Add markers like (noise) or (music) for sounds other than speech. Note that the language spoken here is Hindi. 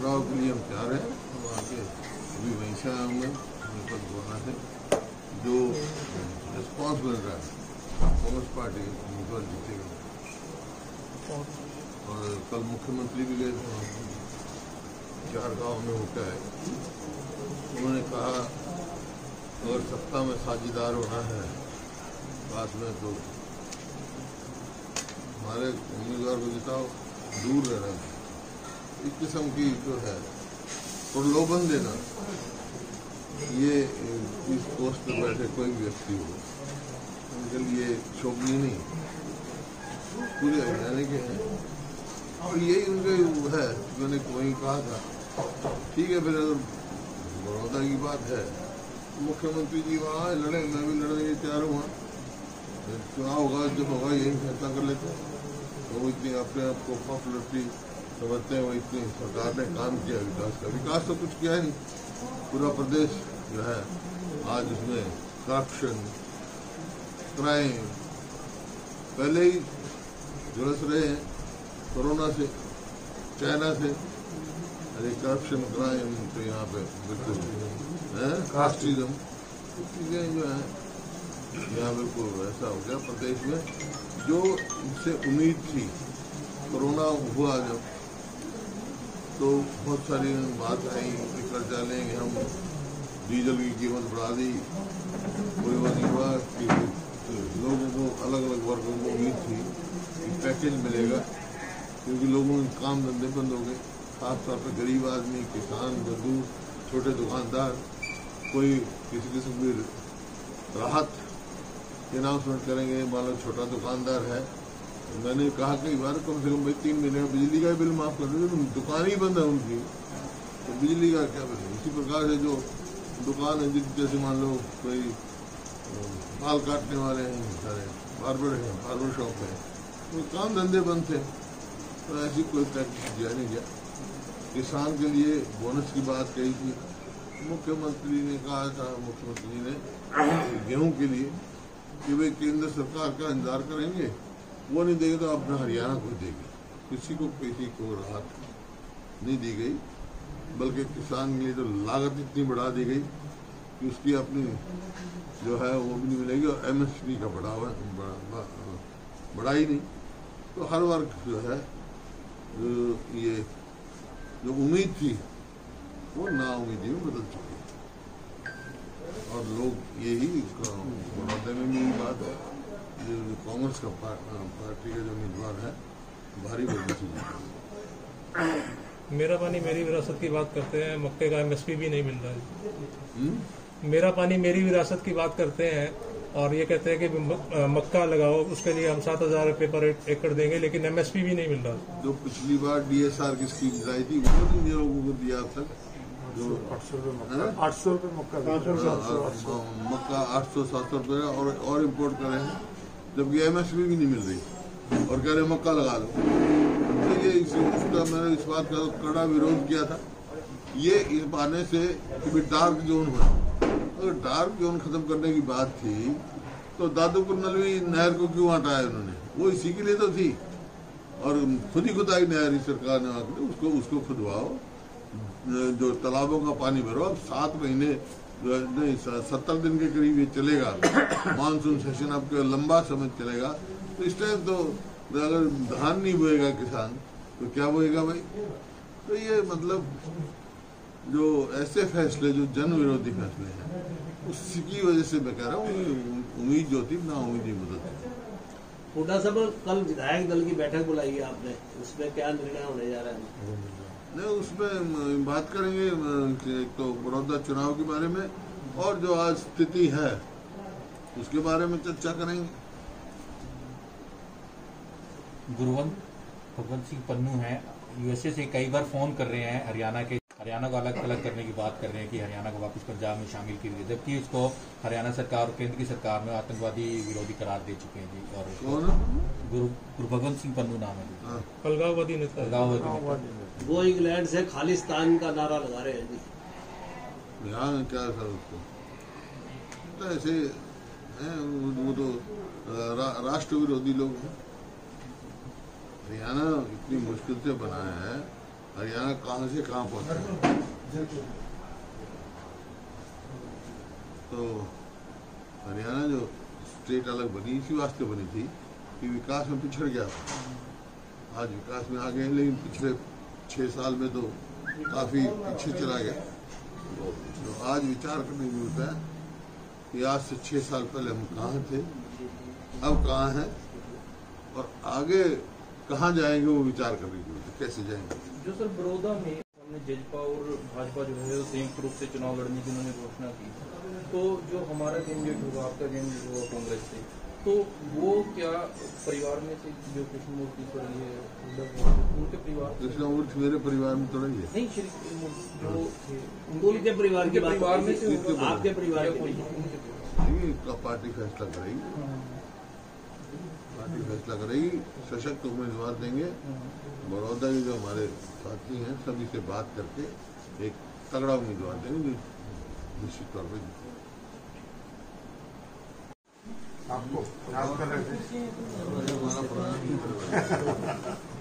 चुनाव के लिए हम तैयार हैं। हम आगे अभी वहीं से आया हूँ। मैं मेरे पास बोलना से जो रिस्पॉन्स मिल रहा है, कांग्रेस पार्टी उम्मीदवार जीतेगा। और कल मुख्यमंत्री भी गए चार गाँव में होकर आए उन्होंने कहा, अगर सत्ता में साझेदार होना है, बाद में तो हमारे उम्मीदवार को जिताओ। दूर रहना इस किस्म की जो है। प्रलोभन देना। ये, इस पोस्ट पर बैठे कोई व्यक्ति हो उनके लिए शोभनीय नहीं पूरे हरियाणा के हैं। और यही उनके है मैंने वही कहा था। ठीक है, फिर अगर बड़ौदा की बात है, मुख्यमंत्री जी वहाँ लड़े, मैं भी लड़ने के तैयार हुआ। चुनाव होगा, जब होगा, यही फैसला कर लेते हैं। वो इतनी अपने आप को पॉपुलरिटी समझते हैं वो इतनी सरकार ने काम किया, विकास का। विकास तो कुछ किया नहीं। पूरा प्रदेश जो है, आज उसमें करप्शन क्राइम पहले ही झुलस रहे हैं, कोरोना से, चाइना से। अरे करप्शन क्राइम तो यहाँ पे बिल्कुल है कास्टिज्म चीज़ें जो है, यहाँ बिल्कुल ऐसा हो गया प्रदेश में। जो इनसे उम्मीद थी, कोरोना हुआ जब तो बहुत सारी बात आई कि कर्जा लेंगे हम डीजल की कीमत बढ़ा दी। कोई नहीं हुआ कि लोगों को अलग अलग वर्गों को उम्मीद थी कि पैकेज मिलेगा, क्योंकि लोगों के काम धंधे बंद हो गए। खासतौर पर गरीब आदमी, किसान, मजदूर, छोटे दुकानदार, कोई किसी किस्म की राहत के नाम अनाउंसमेंट करेंगे मान लो छोटा दुकानदार है मैंने कहा कई बार कम से कम भाई तीन महीने का बिजली का बिल माफ़ कर दो दुकान ही बंद है उनकी। तो बिजली का क्या बिल? इसी प्रकार से जो दुकान है, जिस मान लो कोई बाल काटने वाले हैं, सारे बार्बर हैं, बार्बर शॉप है तो काम धंधे बंद थे। तो ऐसी कोई प्रैक्टिस दिया नहीं गया। किसान के लिए बोनस की बात कही थी। मुख्यमंत्री ने कहा था, मुख्यमंत्री ने, गेहूँ के लिए कि वे केंद्र सरकार का इंतज़ार करेंगे। वो नहीं देगी तो अपना हरियाणा को देगी किसी को किसी को राहत नहीं दी गई, बल्कि किसान के लिए तो लागत इतनी बढ़ा दी गई कि उसकी अपनी जो है वो भी नहीं मिलेगी और एमएसपी का बढ़ावा बढ़ा ही नहीं। तो हर वर्ग जो है ये जो उम्मीद थी, वो ना उम्मीदी में बदल चुकी और लोग यही उसका बड़ौदे में भी बात है। कांग्रेस का पार्टी का जो उम्मीदवार है भारी वर्ग मेरा पानी मेरी विरासत की बात करते हैं मक्के का एमएसपी भी नहीं मिल रहा है। हम्म? मेरा पानी मेरी विरासत की बात करते हैं और ये कहते हैं कि मक्का लगाओ उसके लिए हम सात हज़ार रुपये पर एकड़ देंगे लेकिन एमएसपी भी नहीं मिल रहा। जो पिछली बार डीएसआर की स्कीम लाई थी वो दिया लोगों को दिया था। जो आठ सौ रुपये मक्का। मक्का। आठ सौ सात सौ। रुपये और और इम्पोर्ट कर। जबकि एमएसपी भी नहीं मिल रही। और कह रहे मक्का लगा लो। तो ये इस, उसका मैंने इस बात का कड़ा विरोध किया था। ये इस बहाने से कि डार्क जोन हुआ अगर डार्क जोन खत्म करने की बात थी तो दादूपुर नलवी नहर को क्यों हटाया उन्होंने? वो इसी के लिए तो थी। और खुद ही खुदाई नहर ही सरकार ने उसको उसको खुदवाओ। जो तालाबों का पानी भरो अब सात महीने नहीं सत्तर दिन के करीब ये चलेगा। मानसून सेशन आपका लंबा समय चलेगा। तो इस टाइम तो अगर धान नहीं बोएगा किसान तो क्या बोएगा भाई? तो ये मतलब जो ऐसे फैसले, जो जन विरोधी फैसले हैं उसकी वजह से मैं कह रहा हूँ। उम्मीद जो थी, ना उम्मीद ही मदद हुडा साहब कल विधायक दल की बैठक बुलाई है आपने। उसमें क्या निर्णय होने जा रहा है? नहीं, उसमें बात करेंगे एक तो बड़ौदा चुनाव के बारे में और जो आज स्थिति है, उसके बारे में चर्चा करेंगे। गुरुवंत भगवंत सिंह पन्नू हैं। यूएसए से कई बार फ़ोन कर रहे हैं, हरियाणा के हरियाणा को अलग अलग करने की बात कर रहे हैं कि हरियाणा को वापस पंजाब में शामिल कीजिए जबकि उसको हरियाणा सरकार और केंद्र की सरकार में आतंकवादी विरोधी करार दे चुके हैं जी और कौन? गुरु गुरु भगवंत सिंह पन्नू नाम है जी। अलगाववादी नेता। अलगाववादी वो इंग्लैंड से खालिस्तान का नारा लगा रहे हैं जी। में क्या सर उसको? तो ऐसे हैं वो वो तो रा, राष्ट्र विरोधी लोग हैं। हरियाणा इतनी मुश्किल से बनाया है। हरियाणा कहाँ से कहाँ पहुँचा? तो हरियाणा जो स्टेट अलग बनी, इसी वास्ते बनी थी कि विकास में पिछड़ गया। आज विकास में आ गए लेकिन पिछले छह साल में तो काफ़ी पीछे चला गया। तो आज विचार करने की ज़रूरत है कि आज से छह साल पहले हम कहाँ थे, अब कहाँ हैं, और आगे कहाँ जाएँगे वो विचार करने की ज़रूरत है कैसे जाएँगे? जो सर बड़ौदा में हमने जजपा और भाजपा जो है संयुक्त रूप से चुनाव लड़ने की उन्होंने घोषणा की। तो जो हमारा कैंडिडेट होगा आपका कैंडिडेट होगा कांग्रेस से तो वो क्या परिवार में से जो कृष्ण मूर्ति पड़ी है उनके परिवार कृष्णमूर्ति मेरे परिवार में तो नहीं है। नहीं श्री जो उनके परिवार की परिवार में से आपके परिवार के पार्टी फैसला करेगी। पार्टी लग रही सशक्त उम्मीदवार देंगे। बड़ौदा के जो हमारे साथी हैं सभी से बात करके एक तगड़ा उम्मीदवार देंगे जो निश्चित तौर पर जीतेंगे। आपको याद कर रहे थे? (laughs) हमारा प्रधानमंत्री